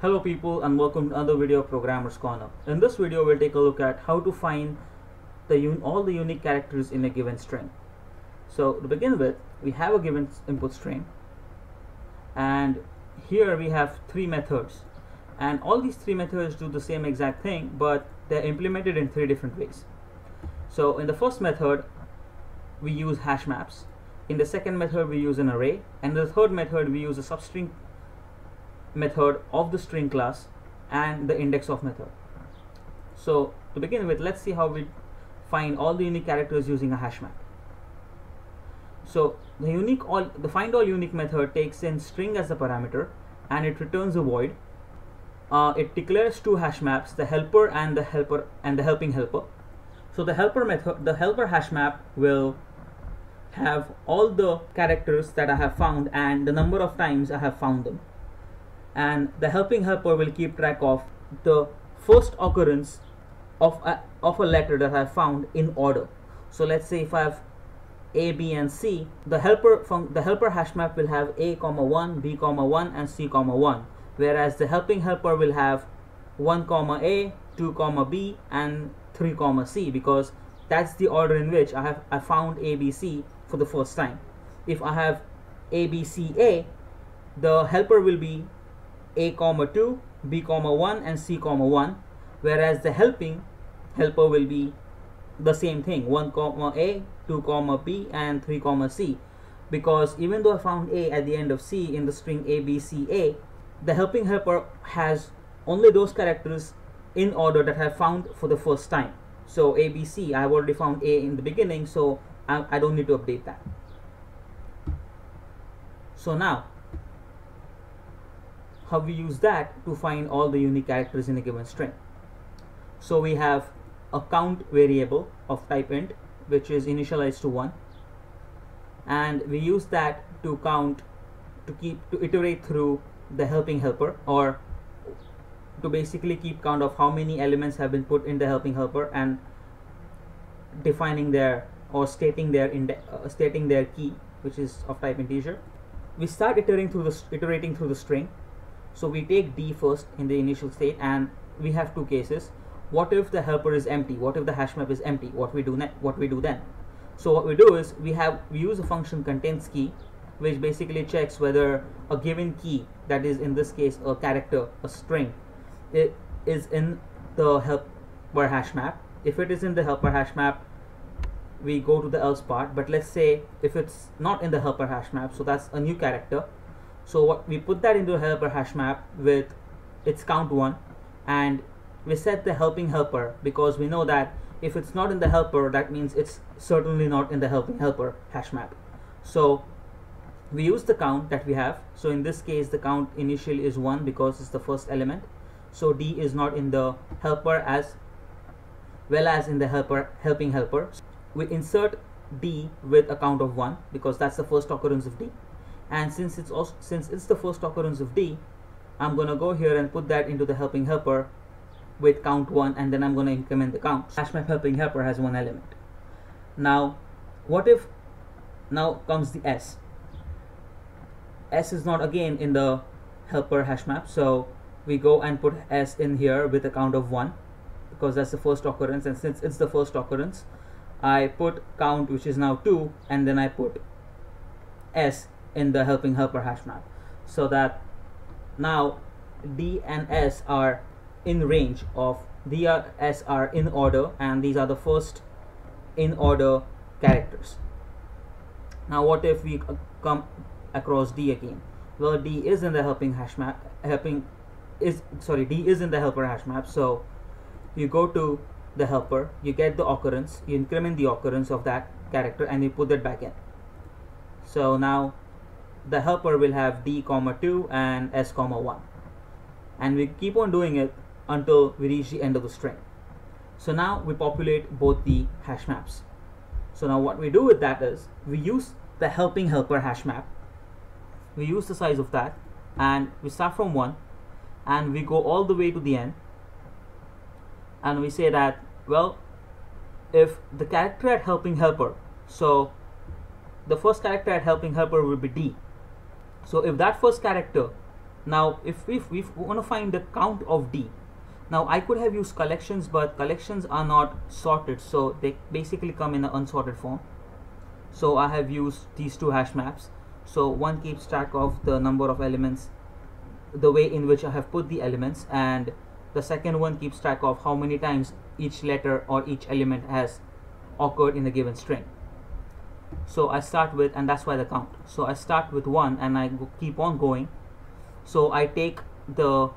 Hello people and welcome to another video of Programmer's Corner. In this video we'll take a look at how to find the all the unique characters in a given string. So to begin with we have a given input string and here we have three methods and all these three methods do the same exact thing but they're implemented in three different ways. So in the first method we use hash maps in the second method we use an array and the third method we use a substring method of the string class and the index of method. So to begin with, let's see how we find all the unique characters using a hash map. So the unique all the find all unique method takes in string as a parameter and it returns a void. Uh, it declares two hash maps, the helper and the helper and the helping helper. So the helper method, the helper hash map will have all the characters that I have found and the number of times I have found them and the helping helper will keep track of the first occurrence of a, of a letter that I found in order. So let's say if I have A, B and C, the helper from the helper hash map will have A comma 1, B comma 1 and C comma 1 whereas the helping helper will have 1 comma A, 2 comma B and 3 comma C because that's the order in which I have I found ABC for the first time. If I have ABCA, the helper will be a comma 2 b comma 1 and c comma 1 whereas the helping helper will be the same thing 1 comma a 2 comma b and 3 comma c. Because even though I found a at the end of c in the string a b c a the helping helper has only those characters in order that I found for the first time. So a b c I've already found a in the beginning so I, I don't need to update that. So now how we use that to find all the unique characters in a given string. So we have a count variable of type int which is initialized to 1 and we use that to count to keep to iterate through the helping helper or to basically keep count of how many elements have been put in the helping helper and defining their or stating their uh, stating their key which is of type integer we start iterating through the iterating through the string so we take D first in the initial state and we have two cases. What if the helper is empty? What if the hash map is empty? What we do what we do then? So what we do is we have we use a function contains key which basically checks whether a given key that is in this case a character, a string, it is in the helper hash map. If it is in the helper hash map, we go to the else part. But let's say if it's not in the helper hash map, so that's a new character so what we put that into a helper hash map with its count one and we set the helping helper because we know that if it's not in the helper that means it's certainly not in the helping helper hash map. So we use the count that we have. So in this case the count initially is 1 because it's the first element. So d is not in the helper as well as in the helper helping helper. We insert d with a count of 1 because that's the first occurrence of d and since it's also since it's the first occurrence of D I'm gonna go here and put that into the helping helper with count 1 and then I'm gonna increment the count. Hash map helping helper has one element. Now what if now comes the S? S is not again in the helper hash map so we go and put S in here with a count of 1 because that's the first occurrence and since it's the first occurrence I put count which is now 2 and then I put S in the helping helper hash map so that now D and S are in range of D and S are in order and these are the first in order characters. Now what if we come across D again? Well D is in the helping hash map helping is sorry D is in the helper hash map. So you go to the helper you get the occurrence you increment the occurrence of that character and you put that back in. So now the helper will have d comma 2 and s comma 1 and we keep on doing it until we reach the end of the string. So now we populate both the hash maps. So now what we do with that is we use the helping helper hash map. We use the size of that and we start from 1 and we go all the way to the end. And we say that well if the character at helping helper so the first character at helping helper will be d so if that first character now if, if we want to find the count of d now I could have used collections but collections are not sorted so they basically come in an unsorted form. So I have used these two hash maps. So one keeps track of the number of elements the way in which I have put the elements and the second one keeps track of how many times each letter or each element has occurred in a given string so I start with and that's why the count. So I start with one and I keep on going. So I take the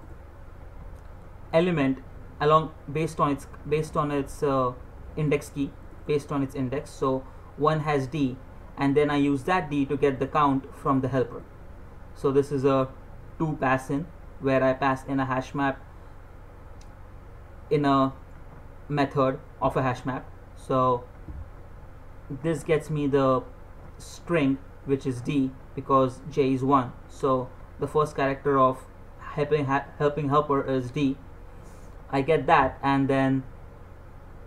element along based on its based on its uh, index key based on its index. So one has d and then I use that d to get the count from the helper. So this is a to pass in where I pass in a hash map in a method of a hash map. So this gets me the string which is d because j is 1 so the first character of helping helping helper is d. I get that and then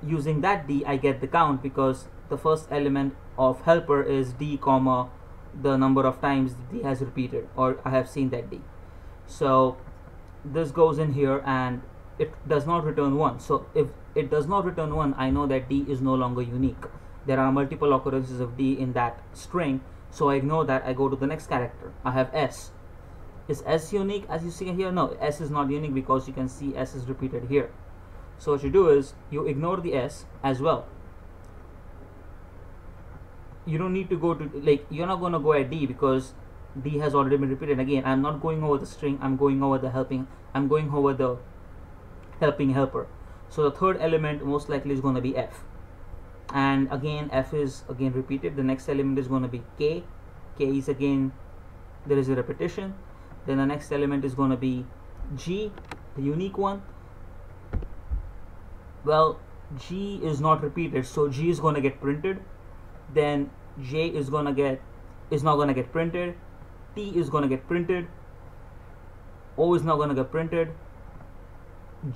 using that d I get the count because the first element of helper is d comma the number of times d has repeated or I have seen that d. So this goes in here and it does not return 1 so if it does not return 1 I know that d is no longer unique there are multiple occurrences of d in that string so I ignore that I go to the next character. I have s. Is s unique as you see here? No s is not unique because you can see s is repeated here. So what you do is you ignore the s as well. You don't need to go to like you're not going to go at d because d has already been repeated again. I'm not going over the string i'm going over the helping i'm going over the helping helper. So the third element most likely is going to be f and again f is again repeated. The next element is going to be k. K is again there is a repetition. Then the next element is going to be G the unique one. Well G is not repeated so G is going to get printed. Then J is going to get is not going to get printed. T is going to get printed. O is not going to get printed.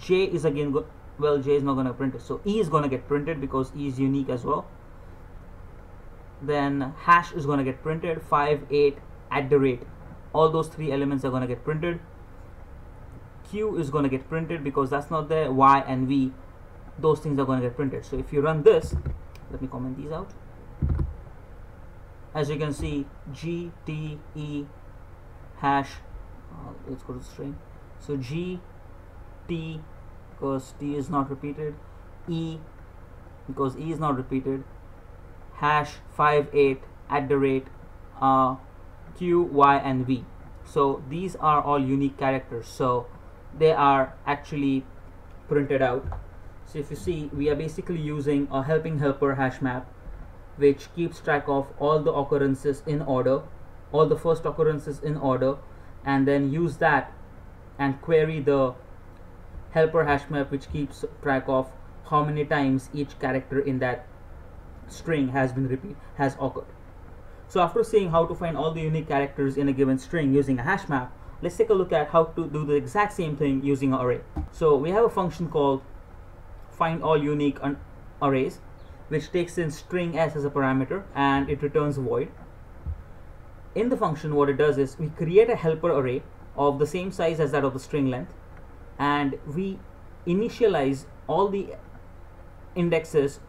J is again well J is not going to print it. So E is going to get printed because E is unique as well. Then hash is going to get printed. 5 8 at the rate. All those three elements are going to get printed. Q is going to get printed because that's not there. Y and v those things are going to get printed. So if you run this let me comment these out. As you can see g t e hash uh, let's go to string. So g t because t is not repeated e because e is not repeated hash 5 8 at the rate uh, Q, Y and V. So these are all unique characters. So they are actually printed out. So if you see, we are basically using a helping helper hash map which keeps track of all the occurrences in order, all the first occurrences in order, and then use that and query the helper hash map which keeps track of how many times each character in that string has been repeat has occurred. So after seeing how to find all the unique characters in a given string using a hash map, let's take a look at how to do the exact same thing using an array. So we have a function called find all unique arrays which takes in string s as a parameter and it returns void. In the function what it does is we create a helper array of the same size as that of the string length and we initialize all the indexes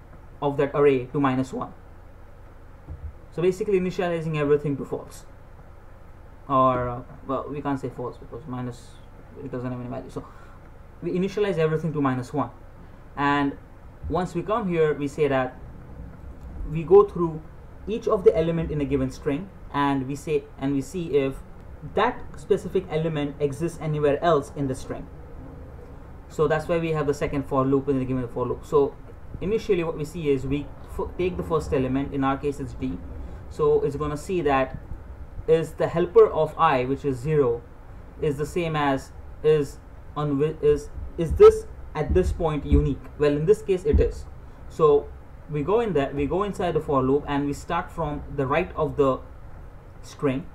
of that array to minus 1 so basically initializing everything to false. Or uh, well we can't say false because minus it doesn't have any value. So we initialize everything to minus 1 and once we come here we say that we go through each of the element in a given string and we say and we see if that specific element exists anywhere else in the string so that's why we have the second for loop in the given for loop. So initially what we see is we take the first element in our case it's d. So it's going to see that is the helper of i which is 0 is the same as is on is is this at this point unique? Well in this case it is. So we go in there we go inside the for loop and we start from the right of the string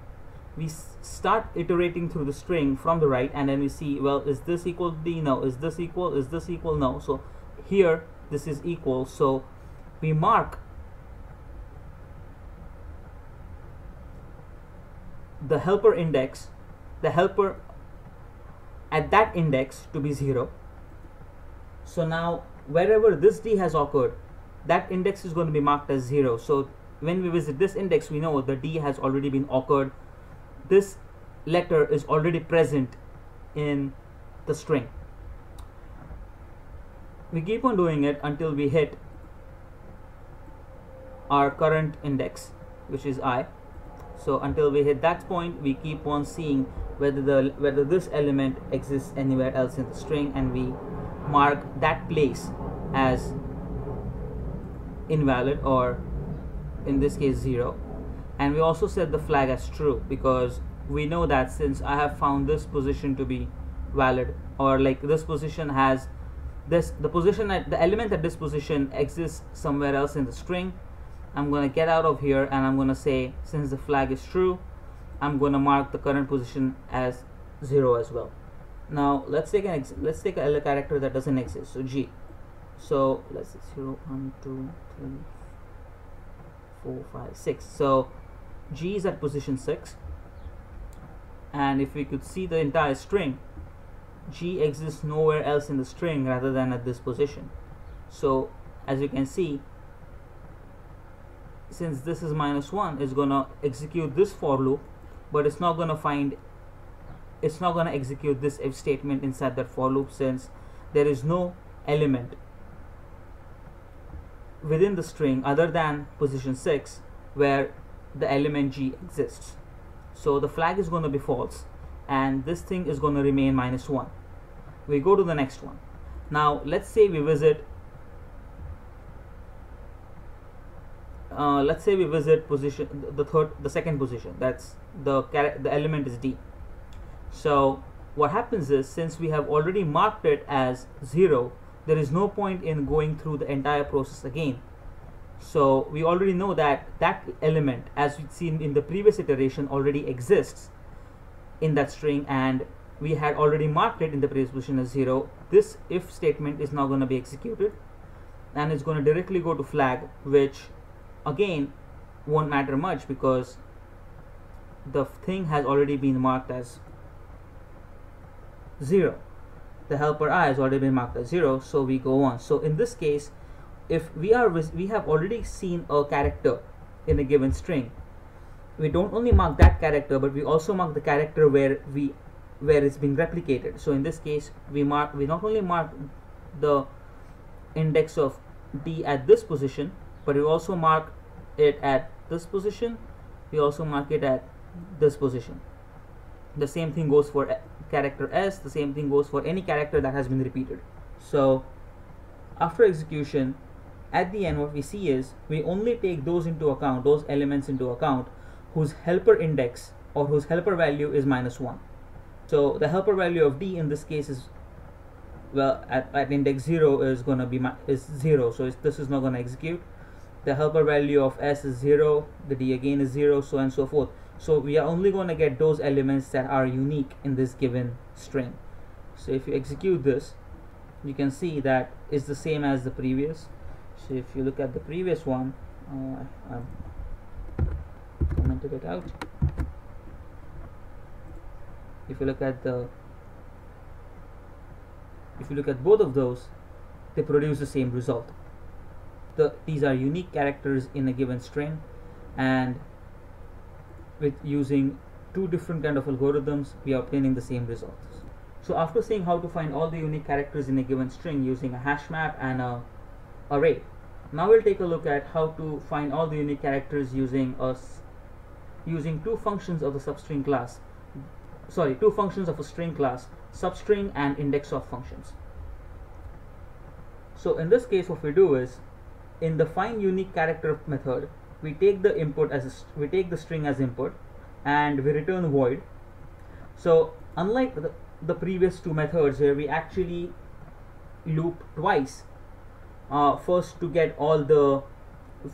we start iterating through the string from the right and then we see well is this equal to d no. Is this equal? Is this equal? No. So here this is equal. So we mark the helper index, the helper at that index to be 0 so now wherever this d has occurred that index is going to be marked as 0 so when we visit this index we know the d has already been occurred this letter is already present in the string. We keep on doing it until we hit our current index which is i. So until we hit that point we keep on seeing whether the whether this element exists anywhere else in the string and we mark that place as invalid or in this case 0 and we also set the flag as true because we know that since I have found this position to be valid or like this position has this the position at the element at this position exists somewhere else in the string I'm gonna get out of here and I'm gonna say since the flag is true I'm gonna mark the current position as 0 as well. Now let's take an let's take a character that doesn't exist. So G. So let's see 0 1 2 3 4 5 6 so G is at position 6 and if we could see the entire string G exists nowhere else in the string rather than at this position. So as you can see since this is minus 1 it's gonna execute this for loop but it's not gonna find it's not gonna execute this if statement inside that for loop since there is no element within the string other than position 6 where the element g exists. So the flag is going to be false and this thing is going to remain minus 1 we go to the next one. Now let's say we visit uh, let's say we visit position the third the second position. That's the the element is d. So what happens is since we have already marked it as 0 there is no point in going through the entire process again so we already know that that element as we've seen in the previous iteration already exists in that string and we had already marked it in the previous position as 0 this if statement is now going to be executed and it's going to directly go to flag which again won't matter much because the thing has already been marked as 0 the helper i has already been marked as 0 so we go on. So in this case if we are we have already seen a character in a given string we don't only mark that character but we also mark the character where we where it's being replicated. So in this case we mark we not only mark the index of d at this position but we also mark it at this position we also mark it at this position. The same thing goes for character s the same thing goes for any character that has been repeated. So after execution at the end what we see is we only take those into account those elements into account whose helper index or whose helper value is minus 1 so the helper value of d in this case is well at, at index 0 is going to be is 0 so this is not going to execute. The helper value of s is 0 the d again is 0 so and so forth. So we are only going to get those elements that are unique in this given string. So if you execute this you can see that it's the same as the previous so if you look at the previous one uh, I commented it out. If you look at the if you look at both of those they produce the same result. The these are unique characters in a given string and with using two different kind of algorithms we are obtaining the same results. So after seeing how to find all the unique characters in a given string using a hash map and a array now we'll take a look at how to find all the unique characters using us using two functions of the substring class sorry two functions of a string class substring and index of functions. So in this case what we do is in the find unique character method we take the input as we take the string as input and we return void. So unlike the, the previous two methods where we actually loop twice uh, first to get all the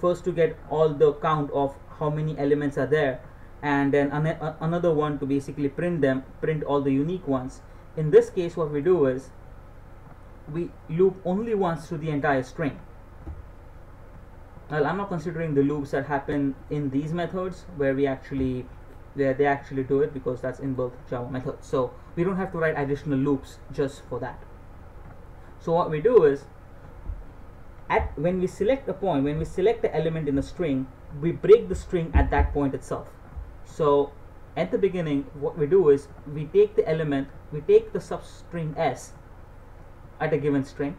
first to get all the count of how many elements are there and then an another one to basically print them print all the unique ones. In this case what we do is we loop only once through the entire string. Well I'm not considering the loops that happen in these methods where we actually where they actually do it because that's inbuilt Java method so we don't have to write additional loops just for that. So what we do is at when we select a point when we select the element in a string we break the string at that point itself. So at the beginning what we do is we take the element we take the substring s at a given string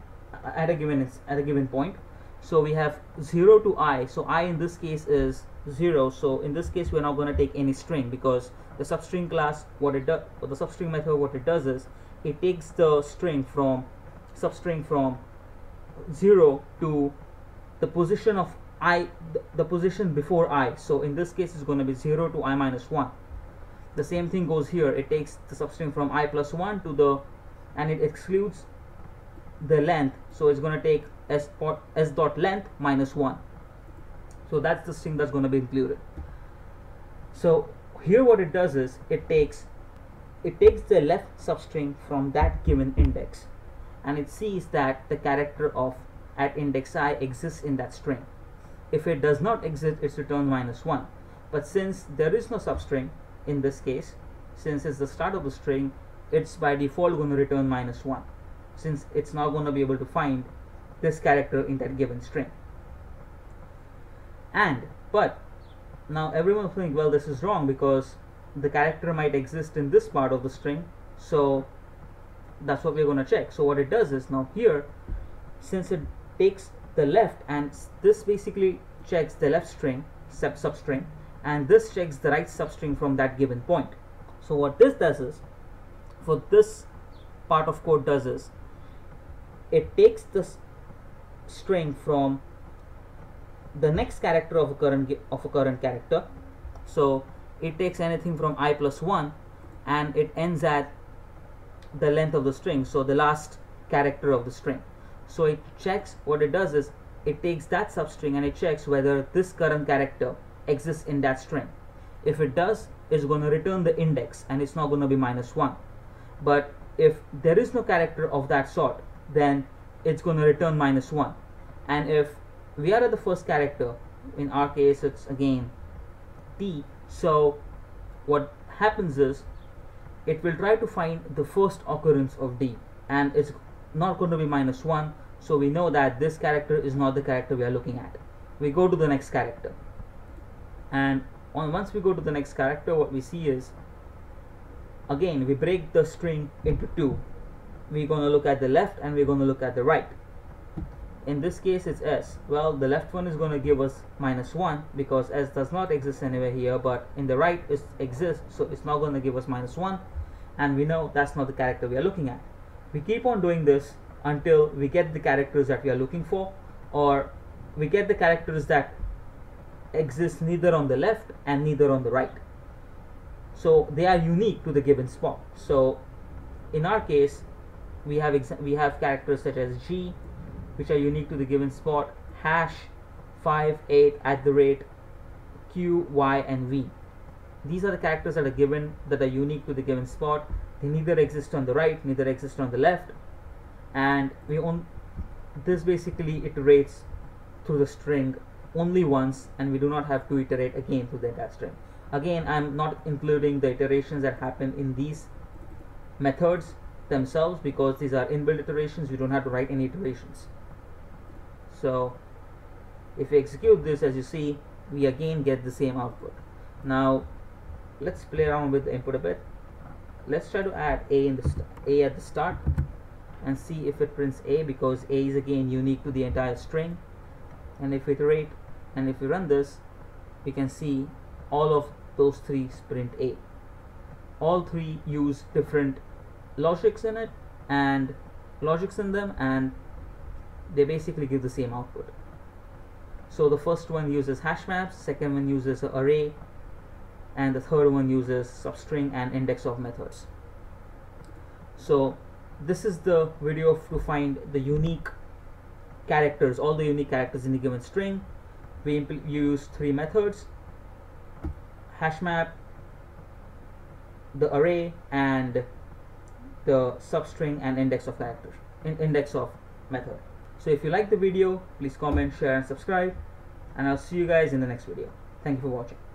at a given at a given point. So we have 0 to i. So i in this case is 0 so in this case we're not going to take any string because the substring class what it does the substring method what it does is it takes the string from substring from 0 to the position of i the, position before i. So in this case it's going to be 0 to i minus 1 the same thing goes here. It takes the substring from i plus 1 to the and it excludes the length. So it's going to take s, s dot length minus 1 so that's the string that's going to be included. So here what it does is it takes it takes the left substring from that given index and it sees that the character of at index i exists in that string. If it does not exist it's returned minus 1 but since there is no substring in this case since it's the start of the string it's by default going to return minus 1 since it's not going to be able to find this character in that given string. And but now everyone will think well this is wrong because the character might exist in this part of the string. So that's what we're going to check. So what it does is now here since it takes the left and this basically checks the left string sub substring and this checks the right substring from that given point. So what this does is for this part of code does is it takes this string from the next character of a current of a current character. So it takes anything from i plus 1 and it ends at the length of the string so the last character of the string. So it checks what it does is it takes that substring and it checks whether this current character exists in that string. If it does it's going to return the index and it's not going to be minus 1 but if there is no character of that sort then it's going to return minus 1 and if we are at the first character in our case it's again t so what happens is it will try to find the first occurrence of d and it's not going to be minus 1 so we know that this character is not the character we are looking at. We go to the next character. And on, once we go to the next character what we see is again we break the string into two. We're going to look at the left and we're going to look at the right. In this case it's s. Well the left one is going to give us minus 1 because s does not exist anywhere here but in the right it exists so it's not going to give us minus 1 and we know that's not the character we are looking at. We keep on doing this until we get the characters that we are looking for or we get the characters that exist neither on the left and neither on the right. So they are unique to the given spot. So in our case we have we have characters such as g which are unique to the given spot hash 5 8 at the rate q y and v these are the characters that are given that are unique to the given spot. They neither exist on the right neither exist on the left. And we on this basically iterates through the string only once and we do not have to iterate again through the entire string. Again I'm not including the iterations that happen in these methods themselves because these are inbuilt iterations. We don't have to write any iterations. So if we execute this as you see we again get the same output. Now let's play around with the input a bit. Let's try to add a in the a at the start and see if it prints a because a is again unique to the entire string. And if we iterate and if we run this we can see all of those three print a. All three use different logics in it and logics in them and they basically give the same output. So the first one uses hash maps second one uses an array and the third one uses substring and index of methods. So this is the video to find the unique characters all the unique characters in a given string. We use three methods hash map the array and the substring and index of character in index of method. So if you like the video please comment share and subscribe. And I'll see you guys in the next video. Thank you for watching